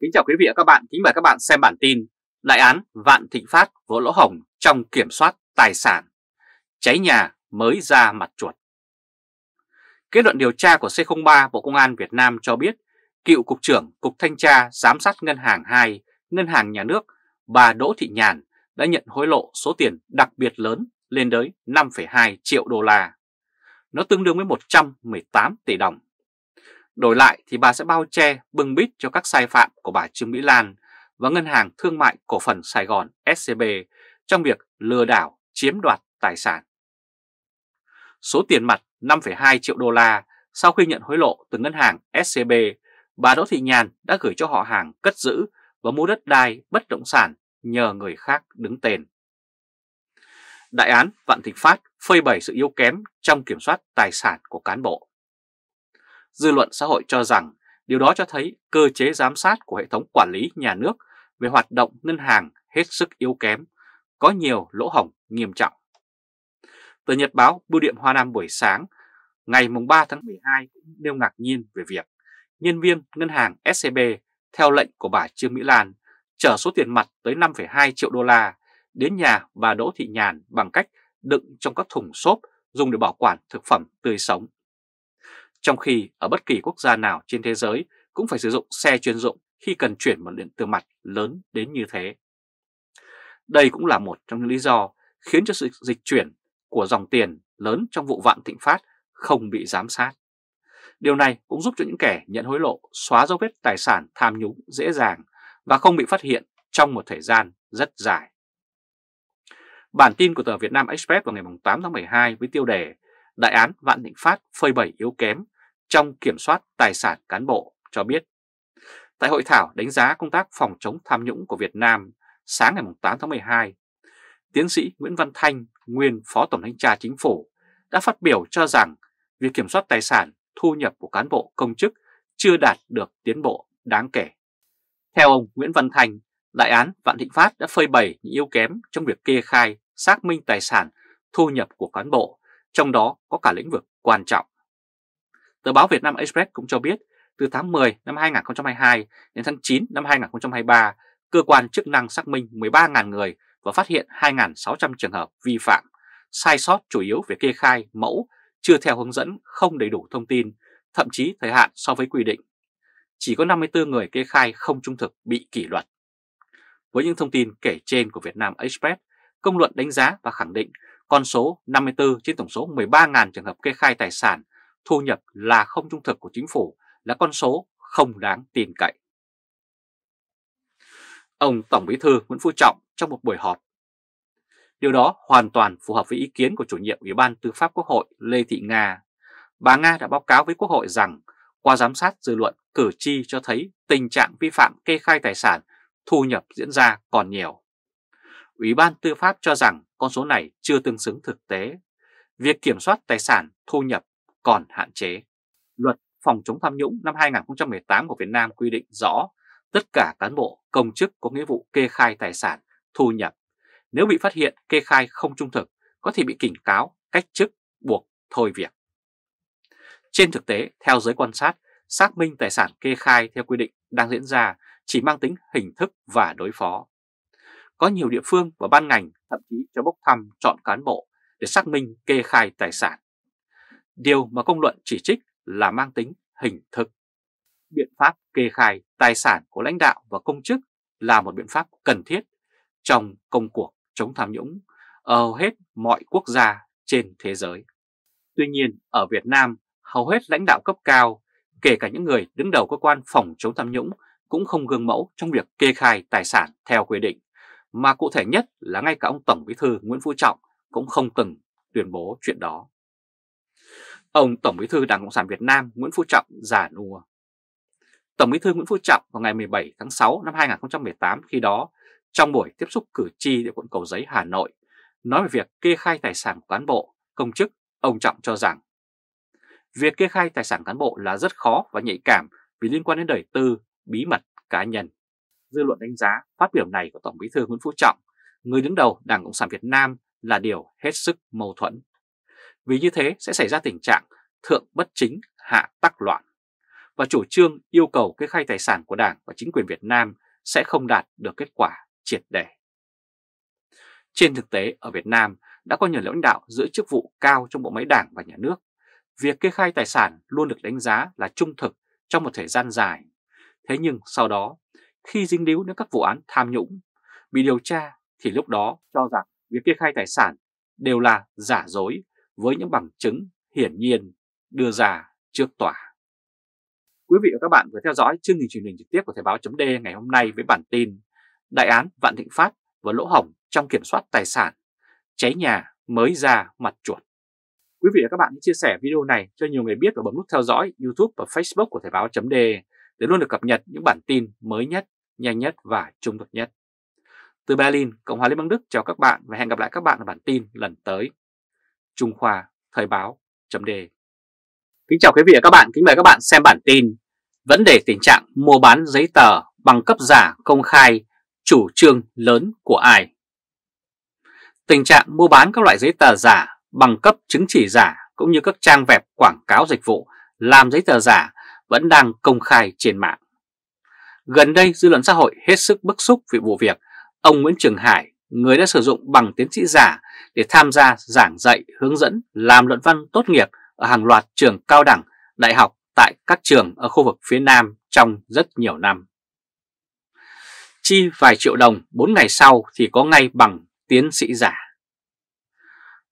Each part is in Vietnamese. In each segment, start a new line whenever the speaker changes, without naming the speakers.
Kính chào quý vị và các bạn, kính mời các bạn xem bản tin Đại án Vạn Thịnh Phát vỡ lỗ hồng trong kiểm soát tài sản Cháy nhà mới ra mặt chuột Kết luận điều tra của C03 Bộ Công an Việt Nam cho biết Cựu Cục trưởng Cục Thanh tra Giám sát Ngân hàng 2 Ngân hàng Nhà nước bà Đỗ Thị Nhàn đã nhận hối lộ số tiền đặc biệt lớn lên tới 5,2 triệu đô la. Nó tương đương với 118 tỷ đồng. Đổi lại thì bà sẽ bao che bưng bít cho các sai phạm của bà Trương Mỹ Lan và Ngân hàng Thương mại Cổ phần Sài Gòn SCB trong việc lừa đảo chiếm đoạt tài sản. Số tiền mặt 5,2 triệu đô la sau khi nhận hối lộ từ ngân hàng SCB, bà Đỗ Thị Nhàn đã gửi cho họ hàng cất giữ và mua đất đai bất động sản nhờ người khác đứng tên. Đại án Vạn Thịnh Phát phơi bày sự yếu kém trong kiểm soát tài sản của cán bộ. Dư luận xã hội cho rằng điều đó cho thấy cơ chế giám sát của hệ thống quản lý nhà nước về hoạt động ngân hàng hết sức yếu kém, có nhiều lỗ hổng nghiêm trọng. Tờ Nhật báo Bưu điện Hoa Nam buổi sáng ngày 3 tháng 12 cũng nêu ngạc nhiên về việc nhân viên ngân hàng SCB theo lệnh của bà Trương Mỹ Lan chở số tiền mặt tới 5,2 triệu đô la đến nhà bà Đỗ Thị Nhàn bằng cách đựng trong các thùng xốp dùng để bảo quản thực phẩm tươi sống. Trong khi ở bất kỳ quốc gia nào trên thế giới cũng phải sử dụng xe chuyên dụng khi cần chuyển một lượng tiền mặt lớn đến như thế. Đây cũng là một trong những lý do khiến cho sự dịch chuyển của dòng tiền lớn trong vụ vạn thịnh phát không bị giám sát. Điều này cũng giúp cho những kẻ nhận hối lộ, xóa dấu vết tài sản tham nhũng dễ dàng và không bị phát hiện trong một thời gian rất dài. Bản tin của tờ Việt Nam Express vào ngày 8 tháng 12 với tiêu đề Đại án Vạn Thịnh Phát phơi bày yếu kém trong kiểm soát tài sản cán bộ cho biết Tại hội thảo đánh giá công tác phòng chống tham nhũng của Việt Nam sáng ngày 8 tháng 12, tiến sĩ Nguyễn Văn Thanh, nguyên Phó Tổng thanh tra Chính phủ, đã phát biểu cho rằng việc kiểm soát tài sản, thu nhập của cán bộ công chức chưa đạt được tiến bộ đáng kể. Theo ông Nguyễn Văn Thanh, đại án Vạn Thịnh Phát đã phơi bày những yếu kém trong việc kê khai, xác minh tài sản, thu nhập của cán bộ, trong đó có cả lĩnh vực quan trọng. Tờ báo Việt Nam Express cũng cho biết từ tháng 10 năm 2022 đến tháng 9 năm 2023, cơ quan chức năng xác minh 13.000 người và phát hiện 2.600 trường hợp vi phạm, sai sót chủ yếu về kê khai mẫu, chưa theo hướng dẫn, không đầy đủ thông tin, thậm chí thời hạn so với quy định. Chỉ có 54 người kê khai không trung thực bị kỷ luật. Với những thông tin kể trên của Việt Nam Express, công luận đánh giá và khẳng định con số 54 trên tổng số 13.000 trường hợp kê khai tài sản thu nhập là không trung thực của chính phủ, là con số không đáng tin cậy. Ông Tổng Bí thư Nguyễn Phú Trọng trong một buổi họp. Điều đó hoàn toàn phù hợp với ý kiến của chủ nhiệm Ủy ban Tư pháp Quốc hội Lê Thị Nga. Bà Nga đã báo cáo với Quốc hội rằng, qua giám sát dư luận, cử tri cho thấy tình trạng vi phạm kê khai tài sản, thu nhập diễn ra còn nhiều. Ủy ban Tư pháp cho rằng con số này chưa tương xứng thực tế. Việc kiểm soát tài sản, thu nhập còn hạn chế. Luật phòng chống tham nhũng năm 2018 của Việt Nam quy định rõ tất cả cán bộ, công chức có nghĩa vụ kê khai tài sản, thu nhập. Nếu bị phát hiện kê khai không trung thực, có thể bị cảnh cáo, cách chức, buộc thôi việc. Trên thực tế, theo giới quan sát, xác minh tài sản kê khai theo quy định đang diễn ra chỉ mang tính hình thức và đối phó. Có nhiều địa phương và ban ngành thậm chí cho bốc thăm chọn cán bộ để xác minh kê khai tài sản. Điều mà công luận chỉ trích là mang tính hình thức. Biện pháp kê khai tài sản của lãnh đạo và công chức là một biện pháp cần thiết trong công cuộc chống tham nhũng ở hầu hết mọi quốc gia trên thế giới. Tuy nhiên, ở Việt Nam, hầu hết lãnh đạo cấp cao, kể cả những người đứng đầu cơ quan phòng chống tham nhũng cũng không gương mẫu trong việc kê khai tài sản theo quy định, mà cụ thể nhất là ngay cả ông Tổng Bí thư Nguyễn Phú Trọng cũng không từng tuyên bố chuyện đó. Ông Tổng Bí thư Đảng Cộng sản Việt Nam Nguyễn Phú Trọng giả nua. Tổng Bí thư Nguyễn Phú Trọng vào ngày 17 tháng 6 năm 2018 khi đó trong buổi tiếp xúc cử tri tại quận Cầu Giấy Hà Nội nói về việc kê khai tài sản của cán bộ, công chức, ông Trọng cho rằng việc kê khai tài sản cán bộ là rất khó và nhạy cảm vì liên quan đến đời tư, bí mật cá nhân. Dư luận đánh giá phát biểu này của Tổng Bí thư Nguyễn Phú Trọng, người đứng đầu Đảng Cộng sản Việt Nam là điều hết sức mâu thuẫn. Vì như thế sẽ xảy ra tình trạng thượng bất chính hạ tắc loạn. và chủ trương yêu cầu kê khai tài sản của Đảng và chính quyền Việt Nam sẽ không đạt được kết quả triệt để. Trên thực tế, ở Việt Nam đã có nhiều lãnh đạo giữ chức vụ cao trong bộ máy đảng và nhà nước. Việc kê khai tài sản luôn được đánh giá là trung thực trong một thời gian dài. Thế nhưng sau đó, khi dính líu đến các vụ án tham nhũng, bị điều tra thì lúc đó cho rằng việc kê khai tài sản đều là giả dối với những bằng chứng hiển nhiên đưa ra trước tòa. Quý vị và các bạn vừa theo dõi chương trình truyền hình trực tiếp của Thời báo chấm ngày hôm nay với bản tin Đại án Vạn Thịnh Phát và lỗ hỏng trong kiểm soát tài sản, cháy nhà mới ra mặt chuột. Quý vị và các bạn hãy chia sẻ video này cho nhiều người biết và bấm nút theo dõi YouTube và Facebook của Thời báo chấm để luôn được cập nhật những bản tin mới nhất, nhanh nhất và trung thực nhất. Từ Berlin, Cộng hòa Liên bang Đức chào các bạn và hẹn gặp lại các bạn ở bản tin lần tới. Trung Khoa Thời báo chấm Kính chào quý vị và các bạn, kính mời các bạn xem bản tin Vấn đề tình trạng mua bán giấy tờ bằng cấp giả công khai chủ trương lớn của ai? Tình trạng mua bán các loại giấy tờ giả bằng cấp chứng chỉ giả cũng như các trang web quảng cáo dịch vụ làm giấy tờ giả vẫn đang công khai trên mạng. Gần đây dư luận xã hội hết sức bức xúc vì vụ việc ông Nguyễn Trường Hải, người đã sử dụng bằng tiến sĩ giả để tham gia giảng dạy, hướng dẫn, làm luận văn tốt nghiệp ở hàng loạt trường cao đẳng, đại học tại các trường ở khu vực phía Nam trong rất nhiều năm. Chi vài triệu đồng 4 ngày sau thì có ngay bằng tiến sĩ giả.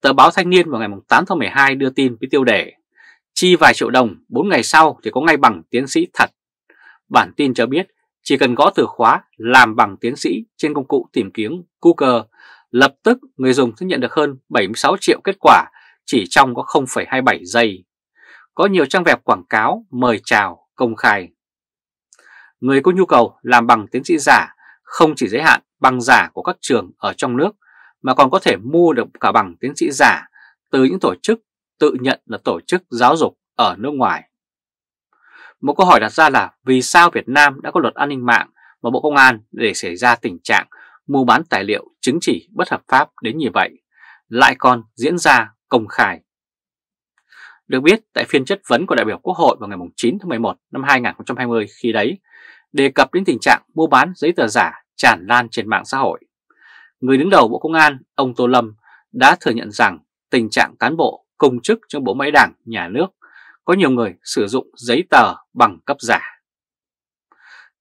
Tờ báo Thanh niên vào ngày 8 tháng 12 đưa tin với tiêu đề Chi vài triệu đồng 4 ngày sau thì có ngay bằng tiến sĩ thật. Bản tin cho biết chỉ cần gõ từ khóa làm bằng tiến sĩ trên công cụ tìm kiếm Google, lập tức người dùng sẽ nhận được hơn 76 triệu kết quả chỉ trong có 0,27 giây. Có nhiều trang web quảng cáo mời chào công khai. Người có nhu cầu làm bằng tiến sĩ giả không chỉ giới hạn bằng giả của các trường ở trong nước mà còn có thể mua được cả bằng tiến sĩ giả từ những tổ chức tự nhận là tổ chức giáo dục ở nước ngoài. Một câu hỏi đặt ra là vì sao Việt Nam đã có luật an ninh mạng và Bộ Công an để xảy ra tình trạng mua bán tài liệu chứng chỉ bất hợp pháp đến như vậy, lại còn diễn ra công khai. Được biết, tại phiên chất vấn của đại biểu Quốc hội vào ngày 9 tháng 11 năm 2020 khi đấy, đề cập đến tình trạng mua bán giấy tờ giả tràn lan trên mạng xã hội. Người đứng đầu Bộ Công an, ông Tô Lâm, đã thừa nhận rằng tình trạng cán bộ công chức trong bộ máy đảng, nhà nước có nhiều người sử dụng giấy tờ bằng cấp giả.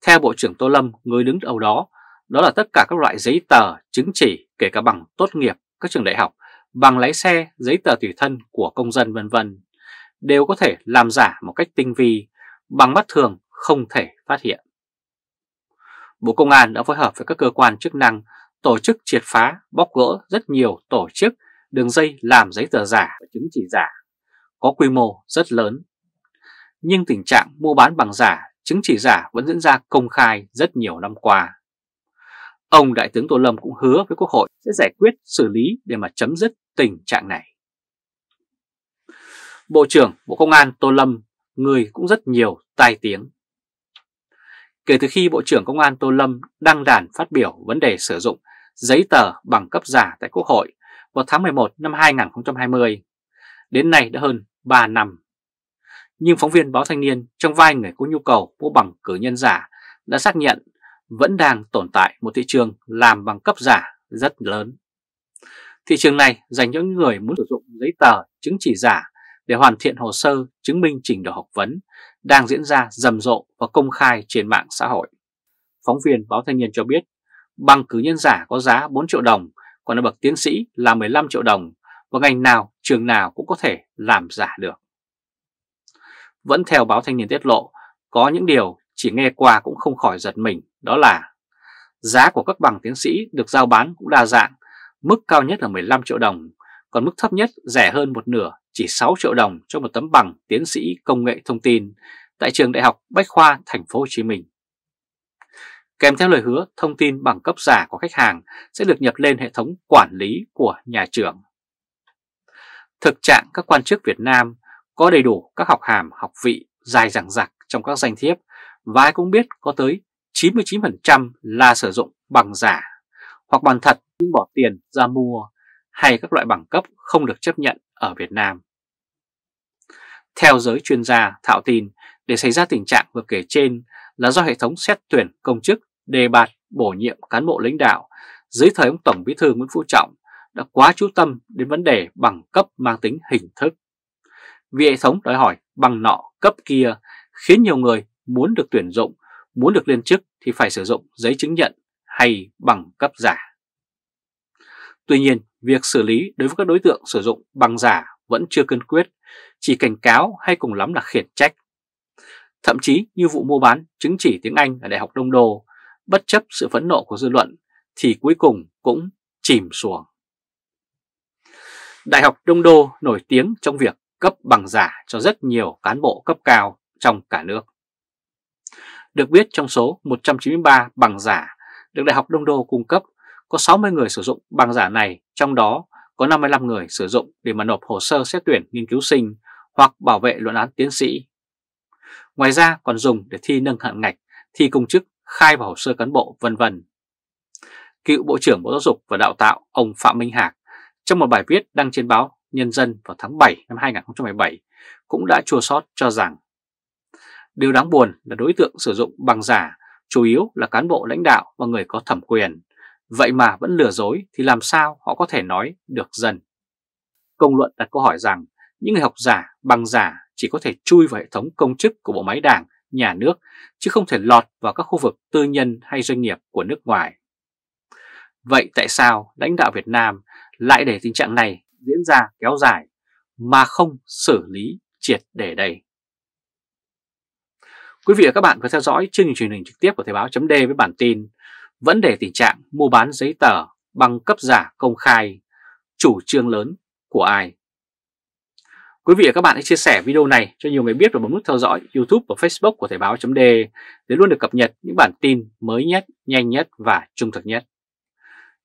Theo Bộ trưởng Tô Lâm, người đứng đầu đó, đó là tất cả các loại giấy tờ, chứng chỉ, kể cả bằng tốt nghiệp các trường đại học, bằng lái xe, giấy tờ tùy thân của công dân vân vân đều có thể làm giả một cách tinh vi, bằng mắt thường không thể phát hiện. Bộ Công an đã phối hợp với các cơ quan chức năng tổ chức triệt phá, bóc gỡ rất nhiều tổ chức đường dây làm giấy tờ giả và chứng chỉ giả có quy mô rất lớn. Nhưng tình trạng mua bán bằng giả, chứng chỉ giả vẫn diễn ra công khai rất nhiều năm qua. Ông Đại tướng Tô Lâm cũng hứa với Quốc hội sẽ giải quyết xử lý để mà chấm dứt tình trạng này. Bộ trưởng Bộ Công an Tô Lâm, người cũng rất nhiều tai tiếng. Kể từ khi Bộ trưởng Công an Tô Lâm đăng đàn phát biểu vấn đề sử dụng giấy tờ bằng cấp giả tại Quốc hội vào tháng 11 năm 2020, đến nay đã hơn 3 năm. Nhưng phóng viên báo Thanh niên trong vai người có nhu cầu mua bằng cử nhân giả đã xác nhận vẫn đang tồn tại một thị trường làm bằng cấp giả rất lớn. Thị trường này dành cho những người muốn sử dụng giấy tờ, chứng chỉ giả để hoàn thiện hồ sơ chứng minh trình độ học vấn đang diễn ra rầm rộ và công khai trên mạng xã hội. Phóng viên báo Thanh niên cho biết bằng cử nhân giả có giá 4 triệu đồng, còn ở bậc tiến sĩ là 15 triệu đồng và ngành nào, trường nào cũng có thể làm giả được. Vẫn theo báo Thanh niên tiết lộ, có những điều chỉ nghe qua cũng không khỏi giật mình, đó là giá của các bằng tiến sĩ được giao bán cũng đa dạng, mức cao nhất là 15 triệu đồng, còn mức thấp nhất rẻ hơn một nửa chỉ 6 triệu đồng cho một tấm bằng tiến sĩ công nghệ thông tin tại trường Đại học Bách khoa Thành phố Hồ Chí Minh. Kèm theo lời hứa, thông tin bằng cấp giả của khách hàng sẽ được nhập lên hệ thống quản lý của nhà trường. Thực trạng các quan chức Việt Nam có đầy đủ các học hàm, học vị dài dằng dặc trong các danh thiếp và ai cũng biết có tới 99% là sử dụng bằng giả hoặc bằng thật nhưng bỏ tiền ra mua hay các loại bằng cấp không được chấp nhận ở Việt Nam. Theo giới chuyên gia thạo tin, để xảy ra tình trạng vừa kể trên là do hệ thống xét tuyển công chức, đề bạt, bổ nhiệm cán bộ lãnh đạo dưới thời ông Tổng Bí thư Nguyễn Phú Trọng đã quá chú tâm đến vấn đề bằng cấp mang tính hình thức. Vì hệ thống đòi hỏi bằng nọ cấp kia khiến nhiều người muốn được tuyển dụng, muốn được lên chức thì phải sử dụng giấy chứng nhận hay bằng cấp giả. Tuy nhiên, việc xử lý đối với các đối tượng sử dụng bằng giả vẫn chưa cân quyết, chỉ cảnh cáo hay cùng lắm là khiển trách. Thậm chí như vụ mua bán chứng chỉ tiếng Anh ở Đại học Đông Đô, bất chấp sự phẫn nộ của dư luận, thì cuối cùng cũng chìm xuồng. Đại học Đông Đô nổi tiếng trong việc cấp bằng giả cho rất nhiều cán bộ cấp cao trong cả nước. Được biết trong số 193 bằng giả được Đại học Đông Đô cung cấp, có 60 người sử dụng bằng giả này, trong đó có 55 người sử dụng để mà nộp hồ sơ xét tuyển nghiên cứu sinh hoặc bảo vệ luận án tiến sĩ. Ngoài ra còn dùng để thi nâng hạn ngạch, thi công chức, khai vào hồ sơ cán bộ vân vân. Cựu Bộ trưởng Bộ Giáo dục và Đào tạo ông Phạm Minh Hạc trong một bài viết đăng trên báo Nhân dân vào tháng 7 năm 2017 cũng đã chua sót cho rằng Điều đáng buồn là đối tượng sử dụng bằng giả chủ yếu là cán bộ lãnh đạo và người có thẩm quyền. Vậy mà vẫn lừa dối thì làm sao họ có thể nói được dân? Công luận đặt câu hỏi rằng những người học giả, bằng giả chỉ có thể chui vào hệ thống công chức của bộ máy đảng, nhà nước chứ không thể lọt vào các khu vực tư nhân hay doanh nghiệp của nước ngoài. Vậy tại sao lãnh đạo Việt Nam lại để tình trạng này diễn ra kéo dài mà không xử lý triệt để đây? Quý vị và các bạn vừa theo dõi chương trình truyền hình trực tiếp của Thời báo chấm với bản tin Vấn đề tình trạng mua bán giấy tờ bằng cấp giả công khai, chủ trương lớn của ai? Quý vị và các bạn hãy chia sẻ video này cho nhiều người biết và bấm nút theo dõi YouTube và Facebook của Thời báo chấm để luôn được cập nhật những bản tin mới nhất, nhanh nhất và trung thực nhất.